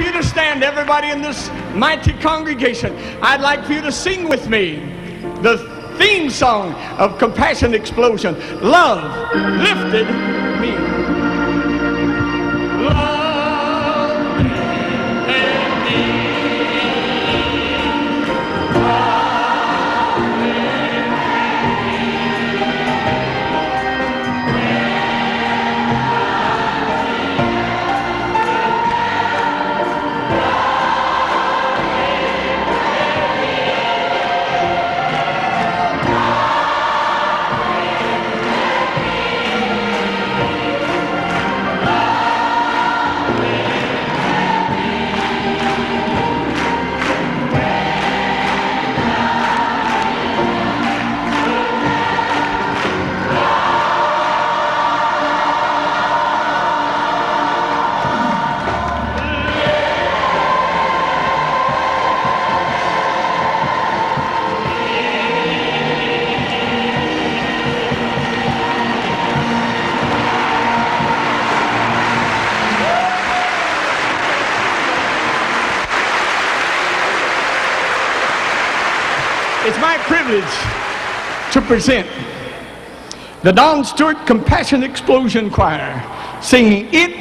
for you to stand, everybody in this mighty congregation. I'd like for you to sing with me the theme song of Compassion Explosion. Love lifted the Don Stewart Compassion Explosion Choir singing It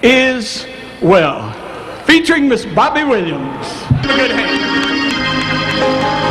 Is Well, featuring Miss Bobby Williams. Good hand.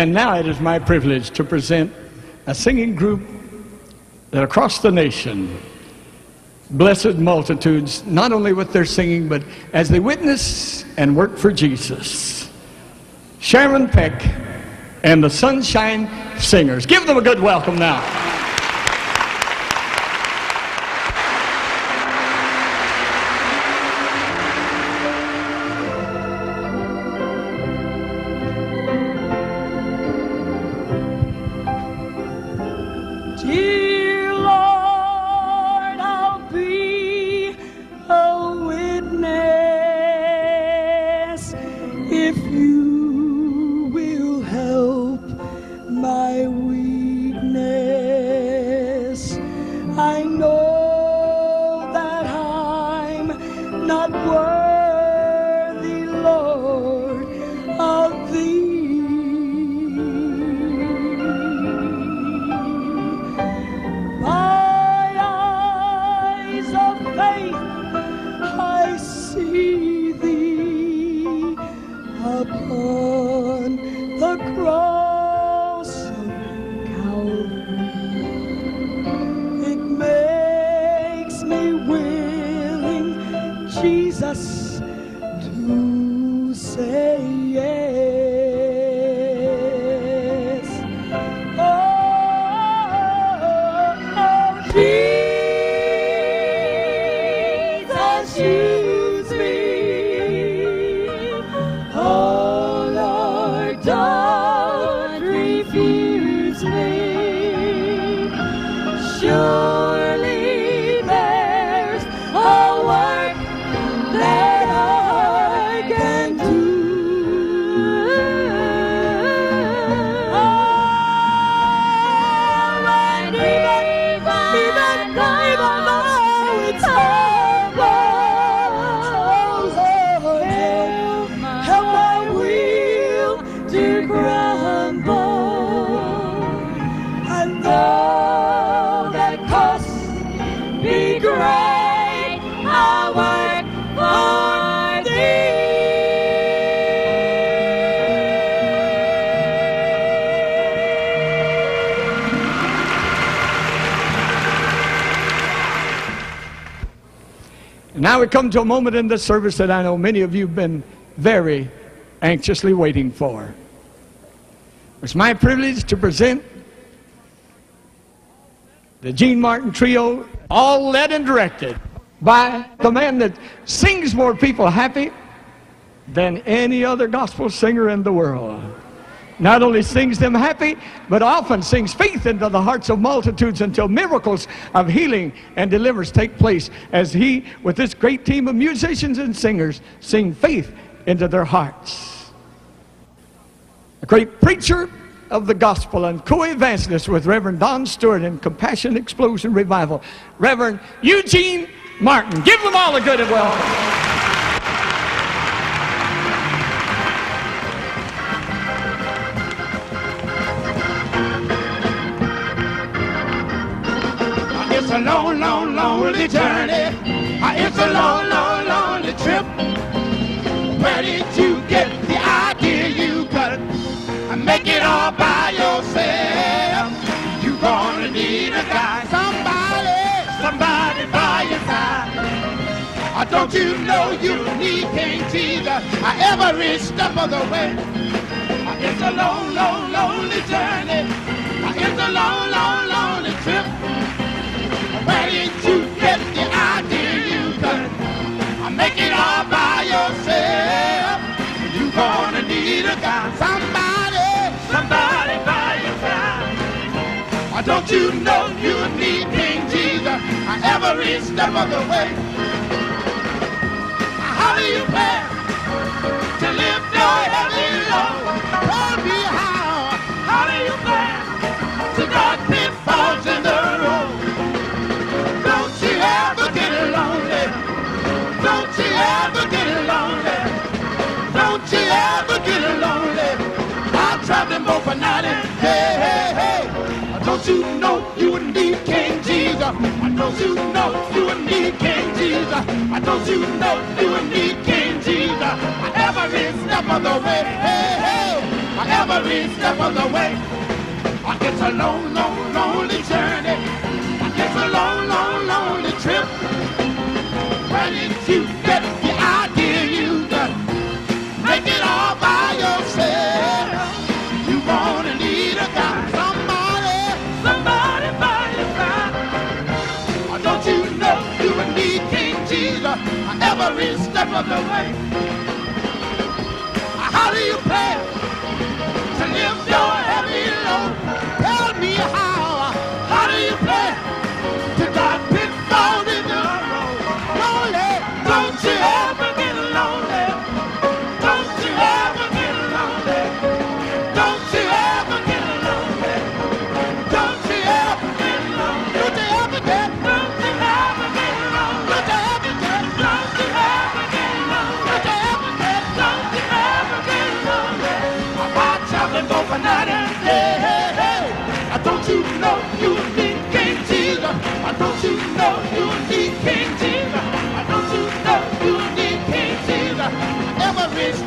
And now it is my privilege to present a singing group that across the nation, blessed multitudes, not only with their singing, but as they witness and work for Jesus. Sharon Peck and the Sunshine Singers. Give them a good welcome now. We come to a moment in this service that I know many of you have been very anxiously waiting for. It's my privilege to present the Gene Martin Trio, all led and directed by the man that sings more people happy than any other gospel singer in the world. Not only sings them happy, but often sings faith into the hearts of multitudes until miracles of healing and deliverance take place as he, with this great team of musicians and singers, sing faith into their hearts. A great preacher of the gospel and co-evangelist with Reverend Don Stewart in Compassion Explosion Revival, Reverend Eugene Martin. Give them all a good and welcome. It's a long, long, lonely journey. Uh, It's a long, long, lonely trip. Where did you get the idea you could uh, make it all by yourself? You're gonna need a guy, somebody, somebody by your side. Uh, Don't you know you need King Jesus every step of the way? It's a long, long, lonely journey. It's a long, long, lonely trip. Where did you get the idea you could make it all by yourself? You gonna need a guy, somebody, somebody by your side. Don't you know you need King Jesus uh, every step of the way? How do you plan to live your heavy load? For and hey, hey, hey. Don't you know you would need King Jesus? Don't you know you would need King Jesus? Don't you know you would need King Jesus? Every step of the way, hey, hey. every step of the way. It's a long, long, lonely journey. It's a long, of the way?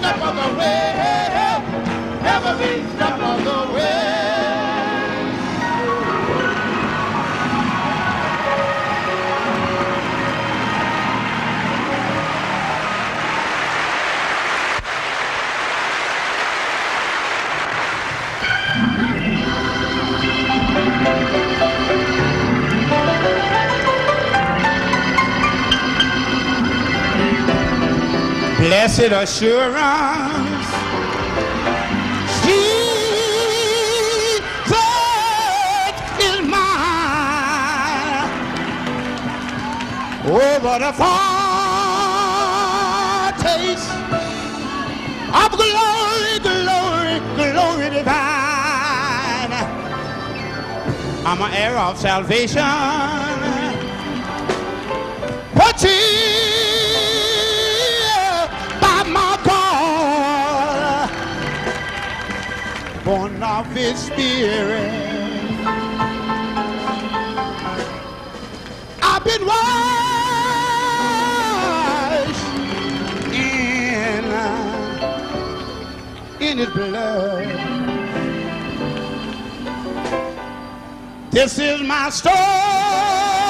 Step of the way, every step of the way. Blessed assurance. Jesus is mine. Oh, what a foretaste of glory, glory, glory divine. I'm an heir of salvation. Of His Spirit. I've been washed in uh, in His blood. This is my story.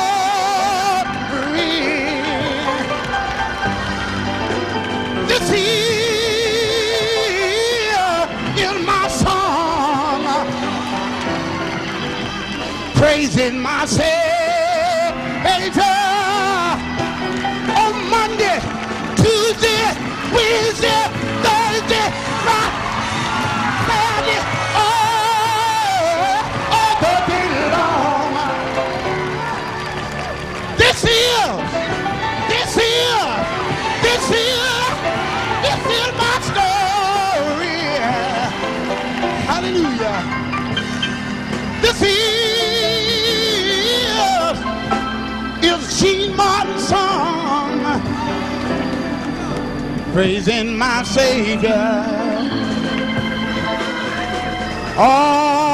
Praising my Savior. On Monday, Tuesday, Wednesday, Thursday, Friday, oh, all the day long. This is, praising my Savior. All,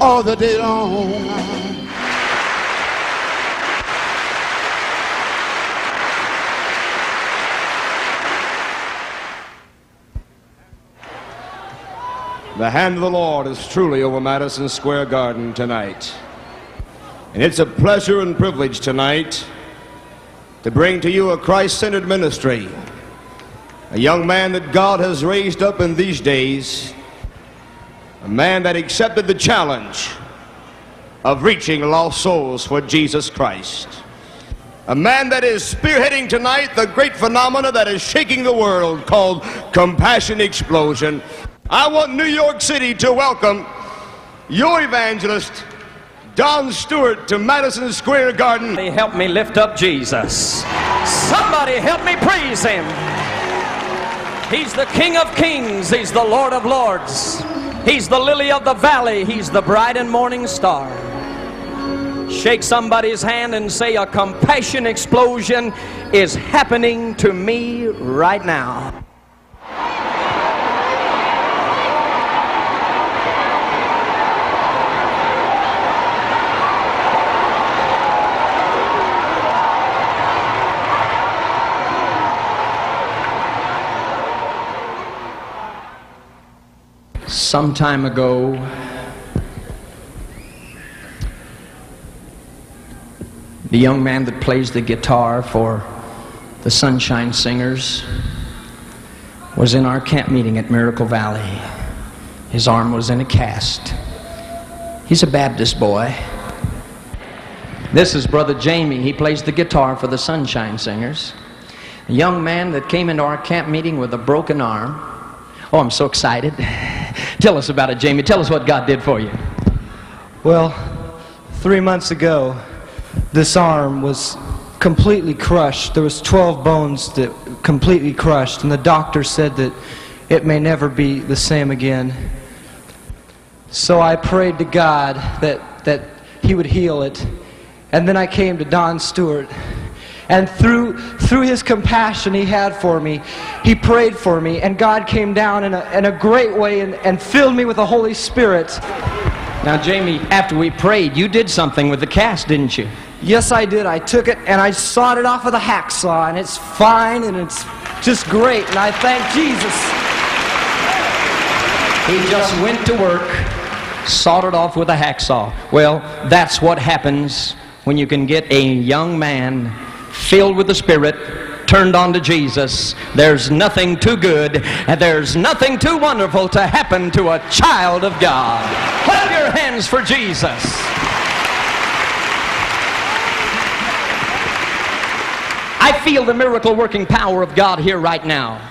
all the day long. The hand of the Lord is truly over Madison Square Garden tonight. And it's a pleasure and privilege tonight to bring to you a Christ centered ministry. A young man that God has raised up in these days. A man that accepted the challenge of reaching lost souls for Jesus Christ. A man that is spearheading tonight the great phenomena that is shaking the world called Compassion Explosion. I want New York City to welcome your evangelist, Don Stewart, to Madison Square Garden. Help me lift up Jesus. Somebody help me praise him. He's the King of Kings. He's the Lord of Lords. He's the lily of the valley. He's the bright and morning star. Shake somebody's hand and say, A compassion explosion is happening to me right now. Some time ago, the young man that plays the guitar for the Sunshine Singers was in our camp meeting at Miracle Valley. His arm was in a cast. He's a Baptist boy. This is Brother Jamie. He plays the guitar for the Sunshine Singers. A young man that came into our camp meeting with a broken arm. Oh, I'm so excited. Tell us about it, Jamie. Tell us what God did for you. Well, three months ago, this arm was completely crushed. There was 12 bones that completely crushed, and the doctor said that it may never be the same again. So I prayed to God that, that He would heal it. And then I came to Don Stewart. And through, through his compassion he had for me, he prayed for me, and God came down in a, in a great way and, and filled me with the Holy Spirit. Now, Jamie, after we prayed, you did something with the cast, didn't you? Yes, I did. I took it and I sawed it off with a hacksaw, and it's fine and it's just great, and I thank Jesus. He just went to work, sawed it off with a hacksaw. Well, that's what happens when you can get a young man filled with the Spirit, turned on to Jesus. There's nothing too good and there's nothing too wonderful to happen to a child of God. Clap your hands for Jesus. I feel the miracle working power of God here right now.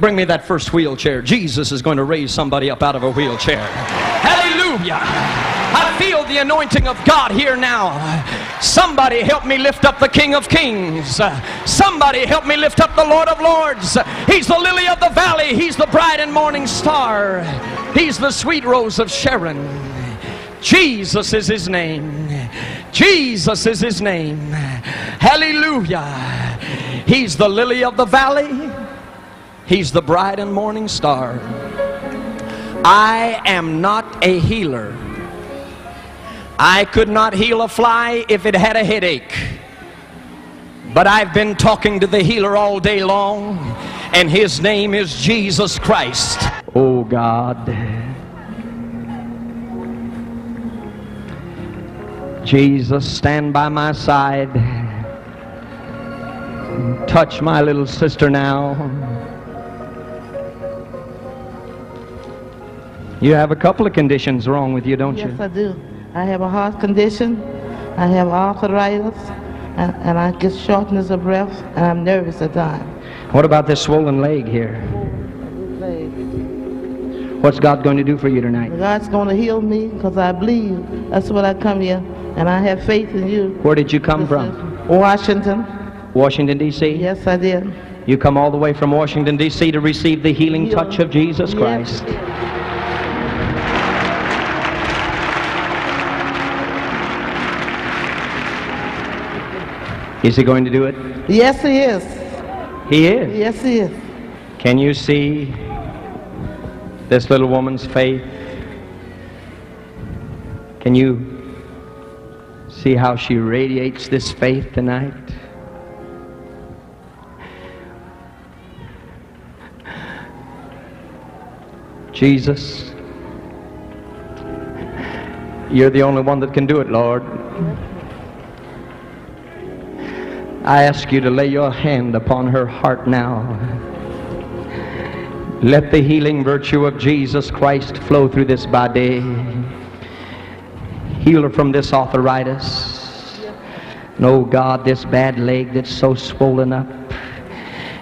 Bring me that first wheelchair. Jesus is going to raise somebody up out of a wheelchair. Hallelujah. I feel the anointing of God here now. Somebody help me lift up the King of Kings. Somebody help me lift up the Lord of Lords. He's the lily of the valley. He's the bright and morning star. He's the sweet rose of Sharon. Jesus is his name. Jesus is his name. Hallelujah. He's the lily of the valley. He's the bright and morning star. I am not a healer. I could not heal a fly if it had a headache. But I've been talking to the healer all day long, and his name is Jesus Christ. Oh God. Jesus, stand by my side. Touch my little sister now. You have a couple of conditions wrong with you, don't you? Yes, I do. I have a heart condition, I have arthritis, and, and I get shortness of breath, and I'm nervous at times. What about this swollen leg here? What's God going to do for you tonight? God's going to heal me because I believe. That's what I come here, and I have faith in you. Where did you come from? Washington. Washington, D.C.? Yes, I did. You come all the way from Washington, D.C. to receive the healing touch of Jesus Yes. Is he going to do it? Yes, he is. He is. Yes, he is. Can you see this little woman's faith? Can you see how she radiates this faith tonight? Jesus, you're the only one that can do it, Lord. I ask you to lay your hand upon her heart now. Let the healing virtue of Jesus Christ flow through this body. Heal her from this arthritis. And oh God, this bad leg that's so swollen up.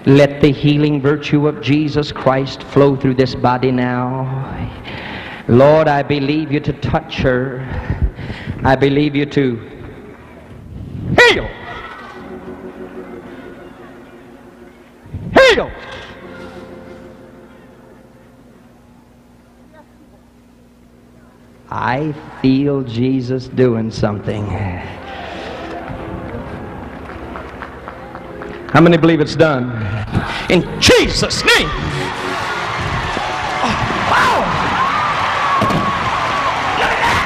Let the healing virtue of Jesus Christ flow through this body now. Lord, I believe you to touch her. I believe you to. Heal. I feel Jesus doing something. How many believe it's done? In Jesus' name. Oh, wow. Look at that.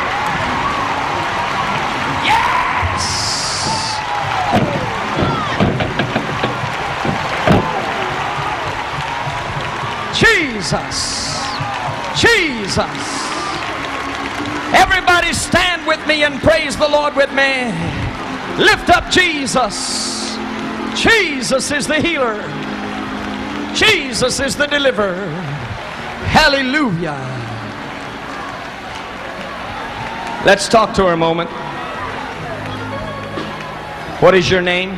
Yes. Jesus. Jesus. Everybody stand with me and praise the Lord with me. Lift up Jesus. Jesus is the healer. Jesus is the deliverer. Hallelujah. Let's talk to her a moment. What is your name?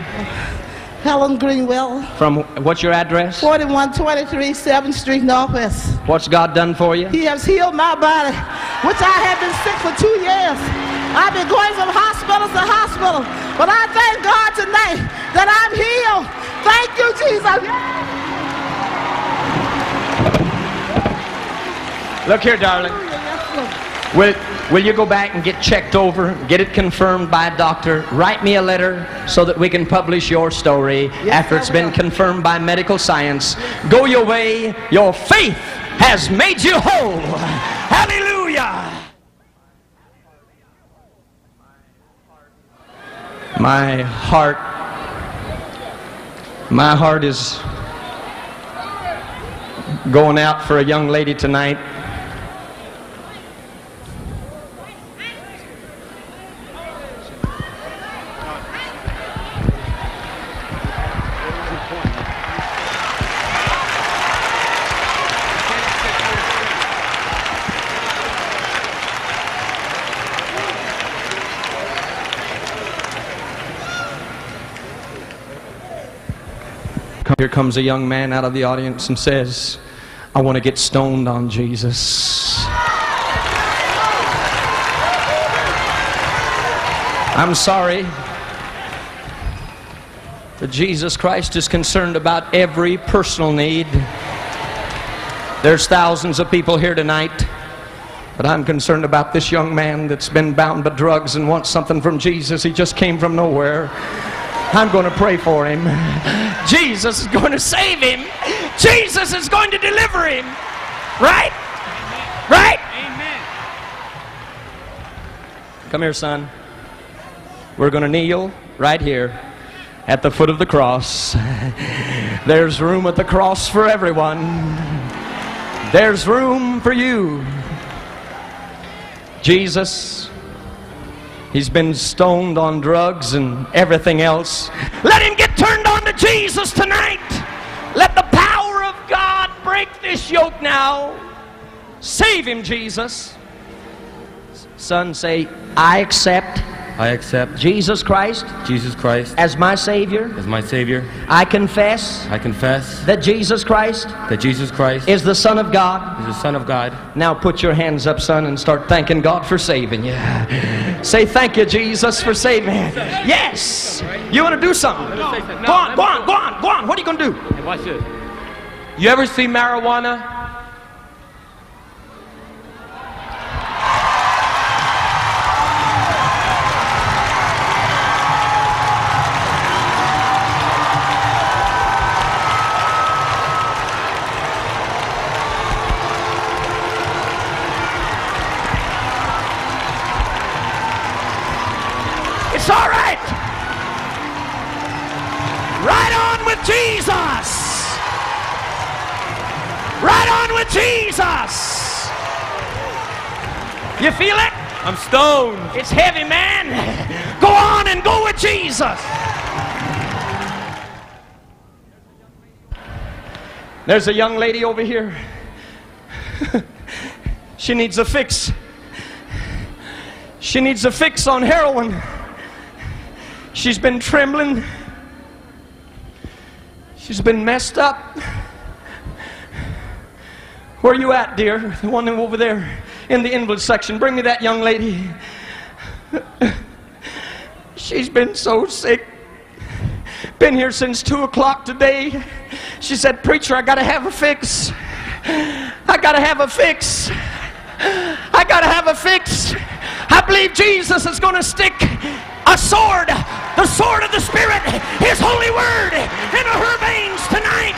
Helen Greenwell, From what's your address? 4123 7th Street Northwest. What's God done for you? He has healed my body, which I have been sick for two years. I've been going from hospital to hospital, but I thank God tonight that I'm healed. Thank you, Jesus. Look here, darling. Will, will you go back and get checked over, get it confirmed by a doctor? Write me a letter so that we can publish your story after it's been confirmed by medical science. Go your way. Your faith has made you whole. Hallelujah. My heart, my heart is going out for a young lady tonight. Here comes a young man out of the audience and says, I want to get stoned on Jesus. I'm sorry. But Jesus Christ is concerned about every personal need. There's thousands of people here tonight, but I'm concerned about this young man that's been bound by drugs and wants something from Jesus. He just came from nowhere. I'm going to pray for him. Jesus is going to save him. Jesus is going to deliver him. Right? Right? Amen. Come here, son. We're going to kneel right here at the foot of the cross. There's room at the cross for everyone. There's room for you. Jesus, he's been stoned on drugs and everything else. Let him get turned on to Jesus tonight. Let the power of God break this yoke now. Save him, Jesus. Son, say, I accept I accept Jesus Christ Jesus Christ as my Savior. as my Savior. I confess I confess that Jesus Christ that Jesus Christ is the Son of God. is the Son of God. Now put your hands up, son, and start thanking God for saving you. Say thank you, Jesus, for saving me. Yes. You want to do something? Go on, go on, go on, go on. What are you going to do? Hey, watch this. You ever see marijuana? Jesus. Right on with Jesus. You feel it? I'm stoned. It's heavy, man. Go on and go with Jesus. There's a young lady over here. she needs a fix. She needs a fix on heroin. She's been trembling. She's been messed up. Where are you at, dear? The one over there in the invalid section. Bring me that young lady. She's been so sick. Been here since 2 o'clock today. She said, Preacher, I gotta have a fix. I gotta have a fix. I gotta have a fix. I believe Jesus is gonna stick a sword, the sword of the Spirit, His holy word, into her veins tonight.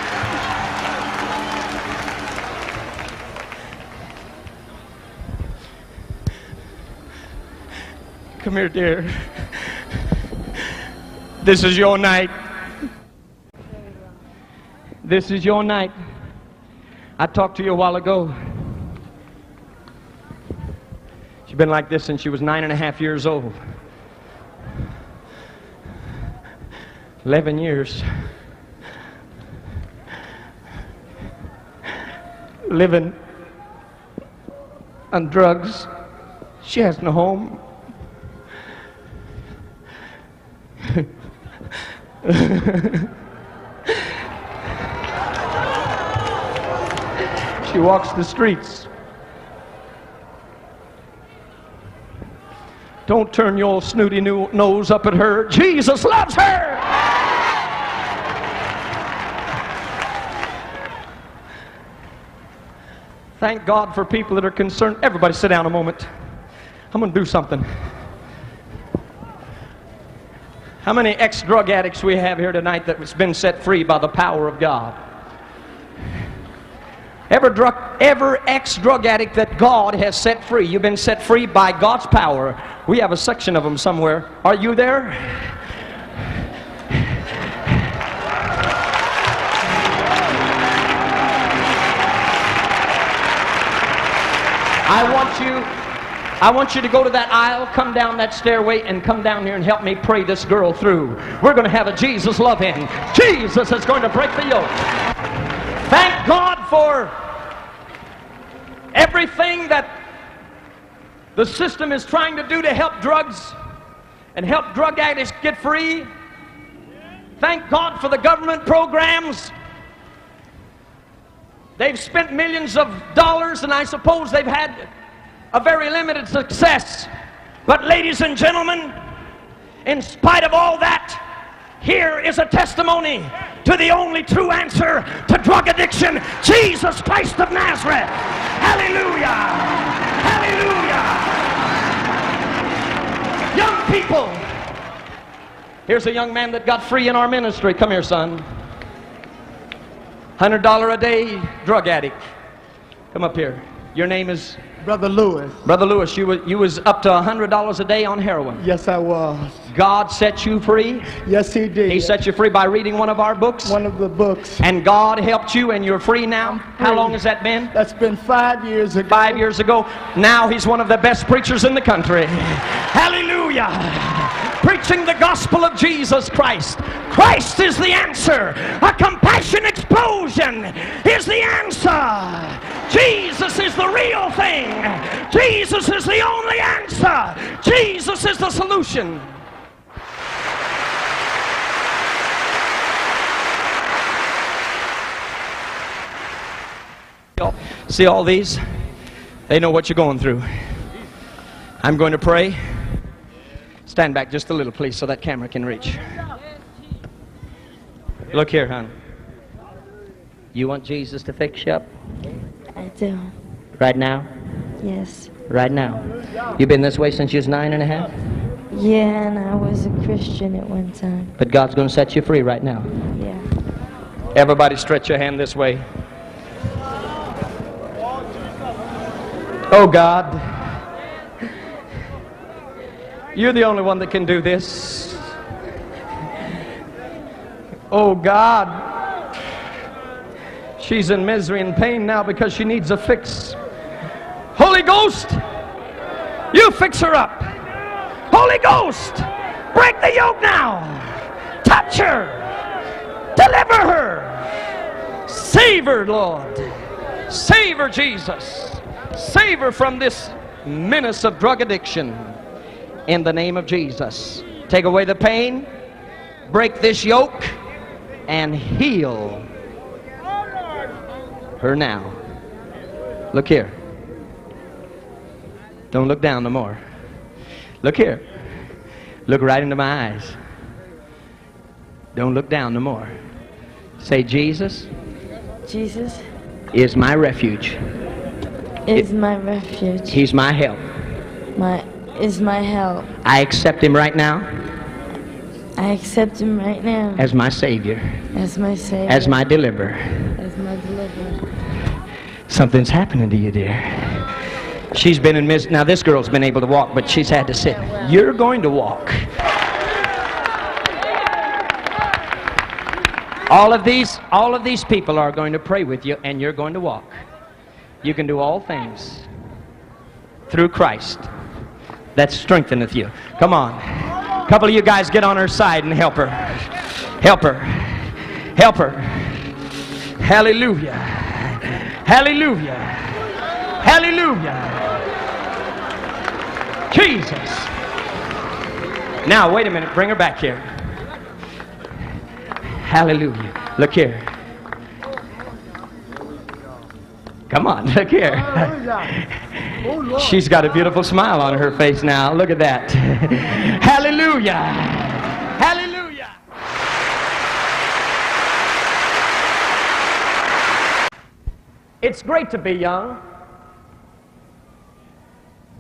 Come here, dear. This is your night. This is your night. I talked to you a while ago. She's been like this since she was nine and a half years old. 11 years. Living on drugs. She has no home. she walks the streets. Don't turn your snooty no- nose up at her. Jesus loves her. Thank God for people that are concerned. Everybody sit down a moment. I'm going to do something. How many ex drug addicts we have here tonight that's been set free by the power of God? Ever drug, ever ex drug addict that God has set free, you've been set free by God's power. We have a section of them somewhere. Are you there? I want you to go to that aisle, come down that stairway, and come down here and help me pray this girl through. We're going to have a Jesus love in. Jesus is going to break the yoke. Thank God for everything that the system is trying to do to help drugs and help drug addicts get free. Thank God for the government programs. They've spent millions of dollars, and I suppose they've had a very limited success. But, ladies and gentlemen, in spite of all that, here is a testimony to the only true answer to drug addiction Jesus Christ of Nazareth. Hallelujah! Hallelujah! Young people, here's a young man that got free in our ministry. Come here, son. $100 a day drug addict. Come up here. Your name is Brother Lewis. Brother Lewis, you, wa- you was up to $100 a day on heroin. Yes, I was. God set you free. Yes, he did. He set you free by reading one of our books. one of the books. And God helped you and you're free now. How long has that been? That's been five years ago. Five years ago. Now he's one of the best preachers in the country. Hallelujah. Preaching the gospel of Jesus Christ. Christ is the answer. A compassion explosion is the answer. Jesus is the real thing. Jesus is the only answer. Jesus is the solution. See all these? They know what you're going through. I'm going to pray. Stand back just a little, please, so that camera can reach. Look here, hon. You want Jesus to fix you up I do. right now? Yes. Right now. You've been this way since you was nine and a half? Yeah, and I was a Christian at one time. But God's going to set you free right now. Yeah. Everybody stretch your hand this way. Oh God, you're the only one that can do this. Oh God, she's in misery and pain now because she needs a fix. Holy Ghost, you fix her up. Holy Ghost, break the yoke now. Touch her. Deliver her. Save her, Lord. Save her, Jesus. Save her from this menace of drug addiction. In the name of Jesus. Take away the pain, break this yoke, and heal her now. Look here. Don't look down no more. Look here. Look right into my eyes. Don't look down no more. Say, Jesus Jesus is my refuge. is my refuge. He's my help. My is my help. I accept him right now I accept him right now as my Savior, as my savior. as my deliverer. as my deliverer. Something's happening to you, dear. She's been in mis- now. This girl's been able to walk, but she's had to sit. You're going to walk. All of these, all of these people are going to pray with you, and you're going to walk. You can do all things through Christ that strengtheneth you. Come on. A couple of you guys get on her side and help her. Help her. Help her. Hallelujah. Hallelujah. Hallelujah. Jesus. Now, wait a minute. Bring her back here. Hallelujah. Look here. Come on, look here. Oh, oh, She's got a beautiful smile on her face now. Look at that. Hallelujah. Hallelujah. It's great to be young.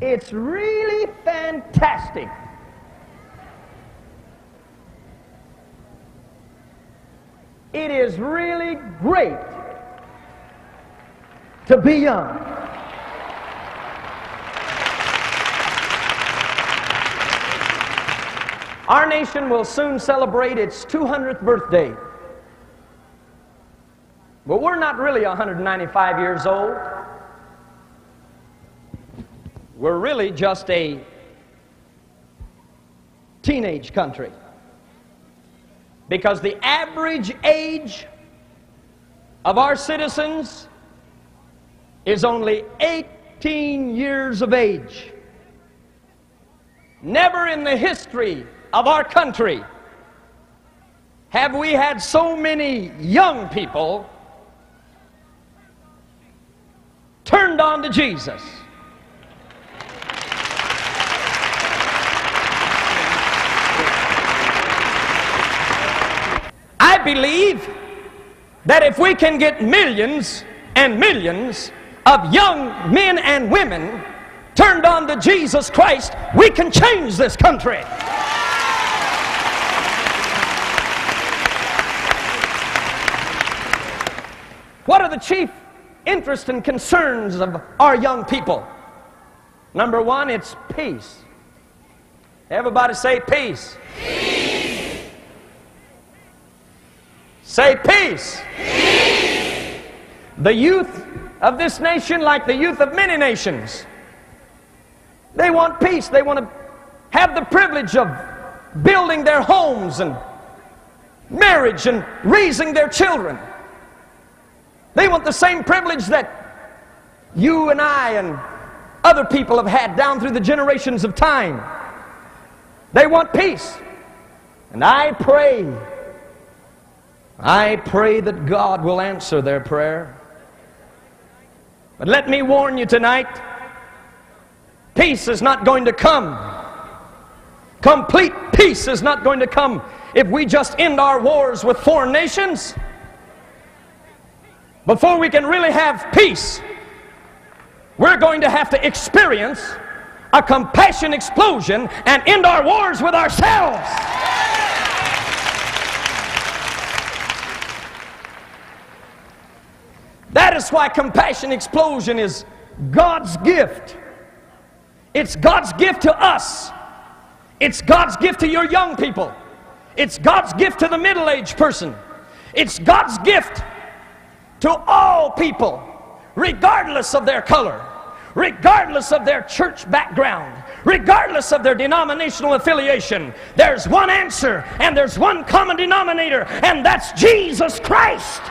It's really fantastic. It is really great to be young. Our nation will soon celebrate its 200th birthday. But we're not really 195 years old. We're really just a teenage country. Because the average age of our citizens is only 18 years of age. Never in the history of our country have we had so many young people turned on to Jesus. I believe that if we can get millions and millions of young men and women turned on to Jesus Christ, we can change this country. What are the chief interests and concerns of our young people? Number one, it's peace. Everybody say peace. Peace. Say peace. peace. The youth of this nation, like the youth of many nations, they want peace. They want to have the privilege of building their homes and marriage and raising their children. They want the same privilege that you and I and other people have had down through the generations of time. They want peace. And I pray, I pray that God will answer their prayer. But let me warn you tonight peace is not going to come. Complete peace is not going to come if we just end our wars with foreign nations. Before we can really have peace, we're going to have to experience a compassion explosion and end our wars with ourselves. That is why compassion explosion is God's gift. It's God's gift to us. It's God's gift to your young people. It's God's gift to the middle aged person. It's God's gift to all people, regardless of their color, regardless of their church background, regardless of their denominational affiliation. There's one answer and there's one common denominator, and that's Jesus Christ.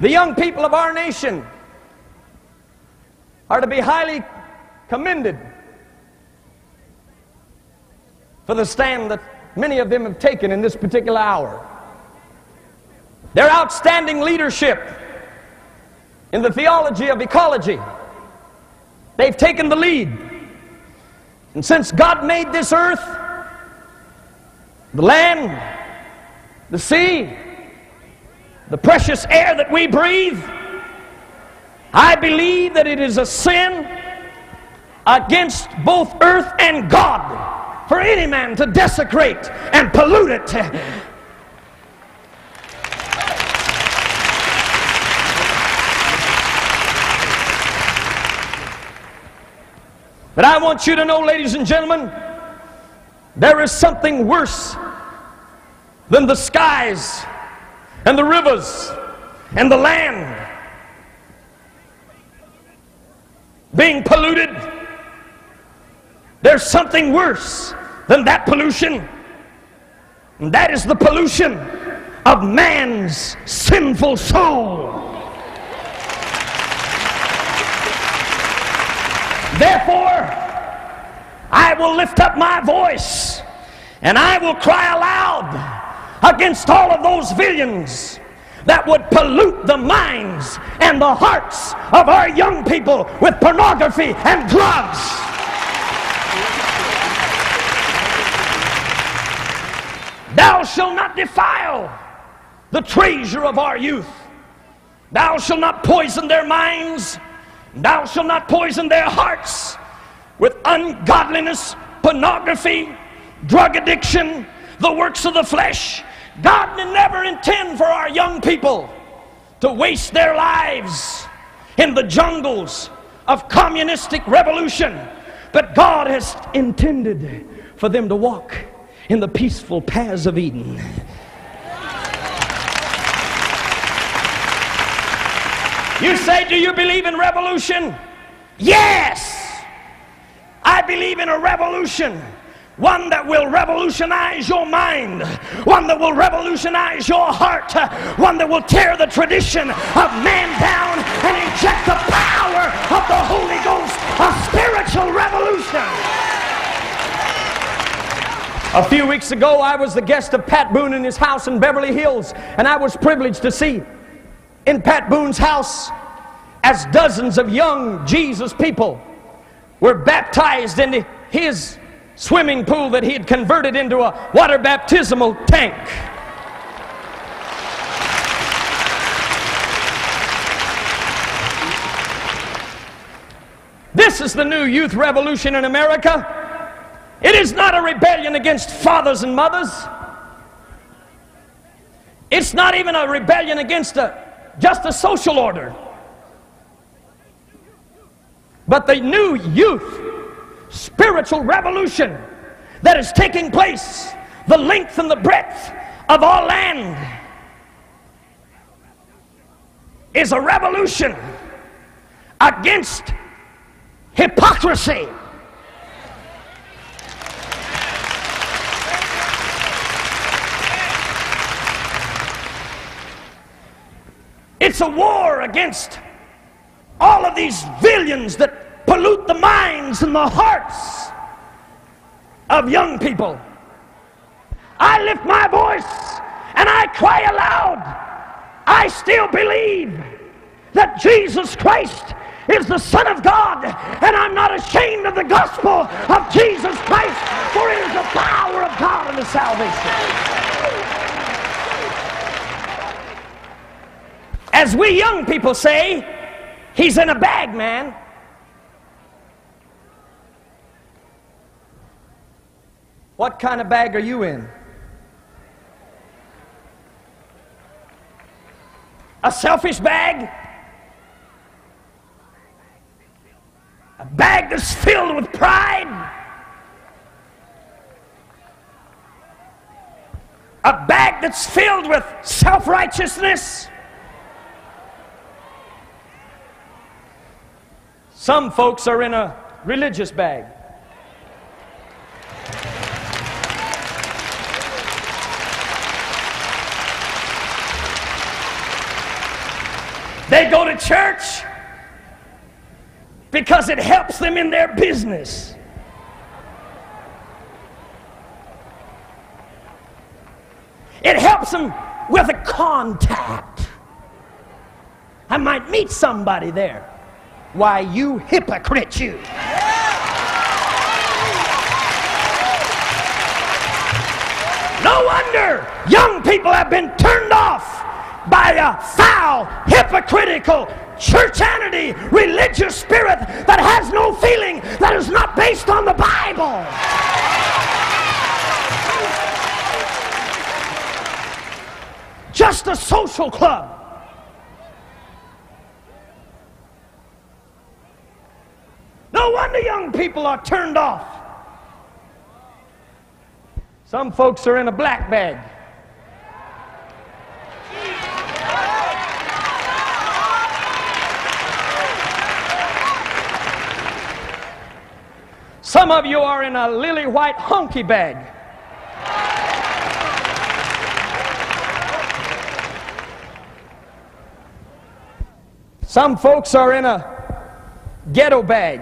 The young people of our nation are to be highly commended for the stand that many of them have taken in this particular hour. Their outstanding leadership in the theology of ecology. They've taken the lead. And since God made this earth, the land, the sea, the precious air that we breathe, I believe that it is a sin against both earth and God for any man to desecrate and pollute it. But I want you to know, ladies and gentlemen, there is something worse than the skies and the rivers and the land. being polluted. There's something worse than that pollution, and that is the pollution of man's sinful soul. Therefore, I will lift up my voice and I will cry aloud against all of those villains that would pollute the minds and the hearts of our young people with pornography and drugs. Thou shalt not defile the treasure of our youth. Thou shalt not poison their minds. Thou shalt not poison their hearts with ungodliness, pornography, drug addiction, the works of the flesh. God never intend for our young people to waste their lives in the jungles of communistic revolution, but God has intended for them to walk in the peaceful paths of Eden. You say, Do you believe in revolution? Yes! I believe in a revolution. One that will revolutionize your mind, one that will revolutionize your heart, one that will tear the tradition of man down and inject the power of the Holy Ghost, a spiritual revolution. A few weeks ago, I was the guest of Pat Boone in his house in Beverly Hills, and I was privileged to see in Pat Boone's house as dozens of young Jesus people were baptized into his swimming pool that he had converted into a water baptismal tank. This is the new youth revolution in America. It is not a rebellion against fathers and mothers. It's not even a rebellion against a, just a social order. But the new youth spiritual revolution that is taking place the length and the breadth of our land is a revolution against hypocrisy. It's a war against all of these villains that pollute the minds and the hearts of young people. I lift my voice and I cry aloud. I still believe that Jesus Christ is the Son of God, and I'm not ashamed of the gospel of Jesus Christ, for it is the power of God unto salvation. As we young people say, he's in a bag, man. What kind of bag are you in? A selfish bag? A bag that's filled with pride? A bag that's filled with self righteousness? Some folks are in a religious bag. They go to church because it helps them in their business. It helps them with a contact. I might meet somebody there. Why, you hypocrite, you. No wonder young people have been turned off by a foul, hypocritical, churchanity, religious spirit that has no feeling, that is not based on the Bible. Just a social club. No wonder young people are turned off. Some folks are in a black bag. Some of you are in a lily white honky bag. Some folks are in a ghetto bag.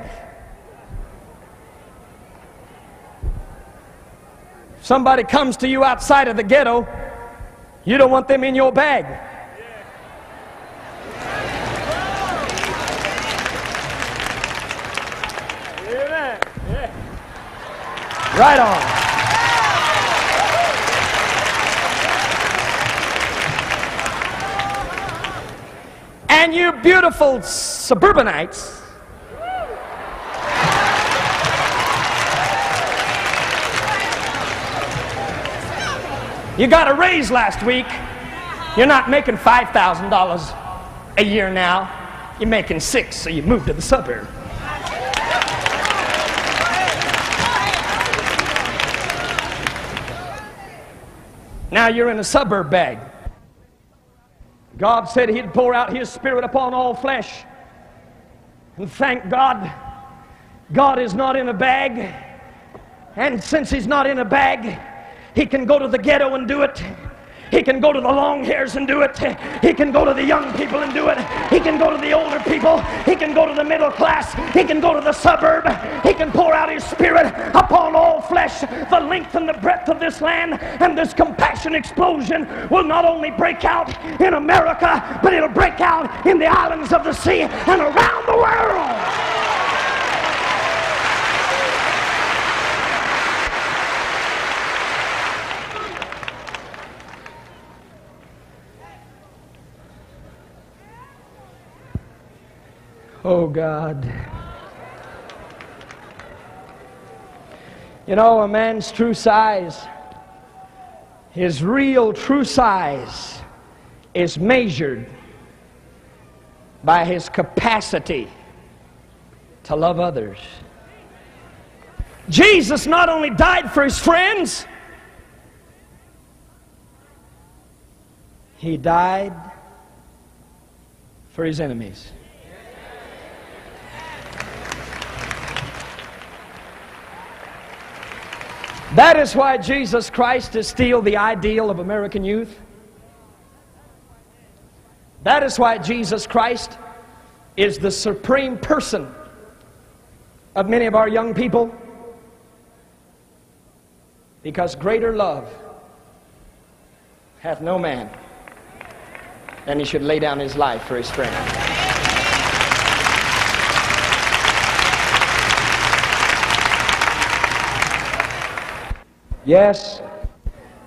Somebody comes to you outside of the ghetto, you don't want them in your bag. Right on. And you beautiful suburbanites. You got a raise last week. You're not making $5,000 a year now. You're making six, so you moved to the suburb. Now you're in a suburb bag. God said He'd pour out His Spirit upon all flesh. And thank God, God is not in a bag. And since He's not in a bag, He can go to the ghetto and do it. He can go to the long hairs and do it. He can go to the young people and do it. He can go to the older people. He can go to the middle class. He can go to the suburb. He can pour out His Spirit upon all flesh. The length and the breadth of this land and this compassion explosion will not only break out in America, but it'll break out in the islands of the sea and around the world. Oh, God. You know, a man's true size, his real true size, is measured by his capacity to love others. Jesus not only died for his friends, he died for his enemies. That is why Jesus Christ is still the ideal of American youth. That is why Jesus Christ is the supreme person of many of our young people. Because greater love hath no man than he should lay down his life for his friend. Yes,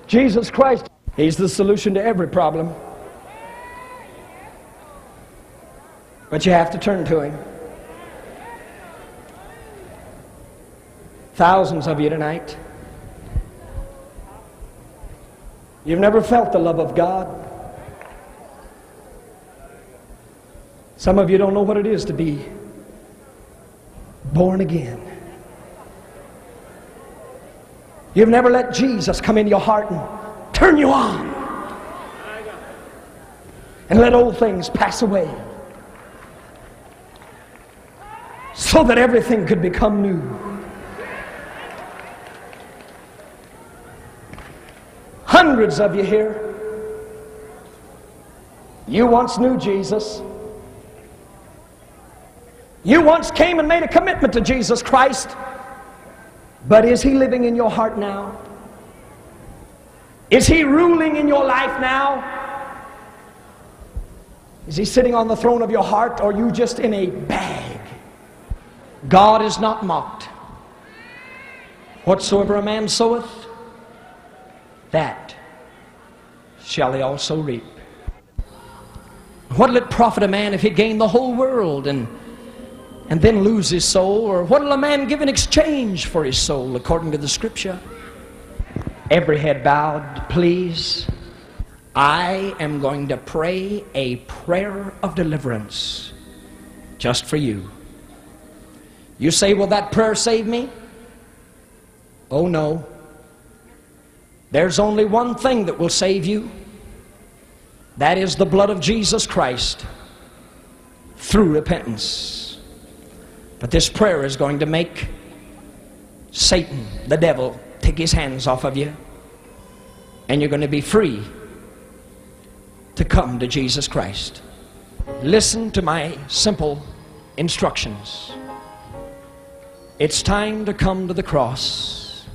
Jesus Christ, He's the solution to every problem. But you have to turn to Him. Thousands of you tonight. You've never felt the love of God. Some of you don't know what it is to be born again. You've never let Jesus come into your heart and turn you on. And let old things pass away. So that everything could become new. Hundreds of you here. You once knew Jesus. You once came and made a commitment to Jesus Christ. But is He living in your heart now? Is He ruling in your life now? Is He sitting on the throne of your heart or are you just in a bag? God is not mocked. Whatsoever a man soweth, that shall he also reap. What'll it profit a man if he gain the whole world and and then lose his soul? Or what'll a man give in exchange for his soul, according to the scripture? Every head bowed, please. I am going to pray a prayer of deliverance just for you. You say, Will that prayer save me? Oh, no. There's only one thing that will save you. That is the blood of Jesus Christ through repentance. But this prayer is going to make Satan, the devil, take his hands off of you. And you're going to be free to come to Jesus Christ. Listen to my simple instructions. It's time to come to the cross.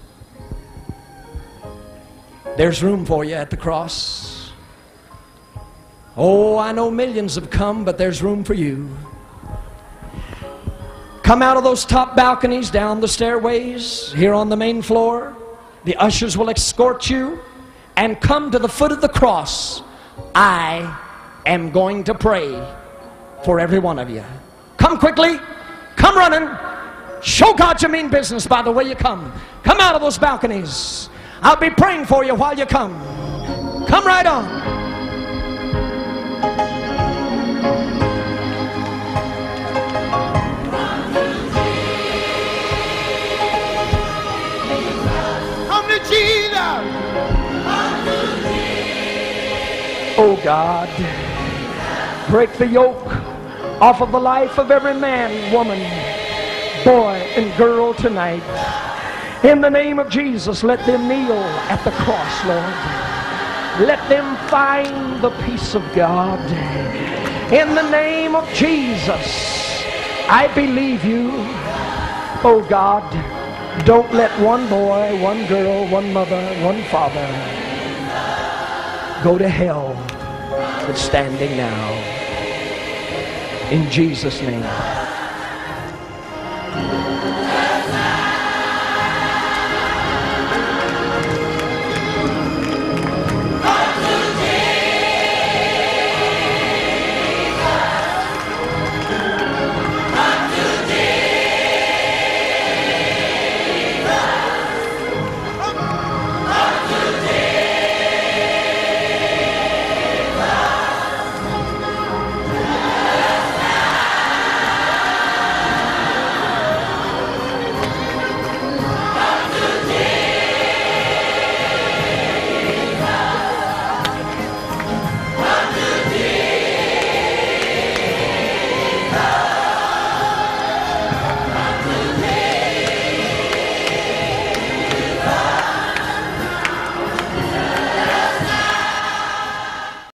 There's room for you at the cross. Oh, I know millions have come, but there's room for you. Come out of those top balconies, down the stairways, here on the main floor. The ushers will escort you and come to the foot of the cross. I am going to pray for every one of you. Come quickly, come running. Show God you mean business by the way you come. Come out of those balconies. I'll be praying for you while you come. Come right on. Oh God, break the yoke off of the life of every man, woman, boy, and girl tonight. In the name of Jesus, let them kneel at the cross, Lord. Let them find the peace of God. In the name of Jesus, I believe you. Oh God, don't let one boy, one girl, one mother, one father go to hell that's standing now. In Jesus' name.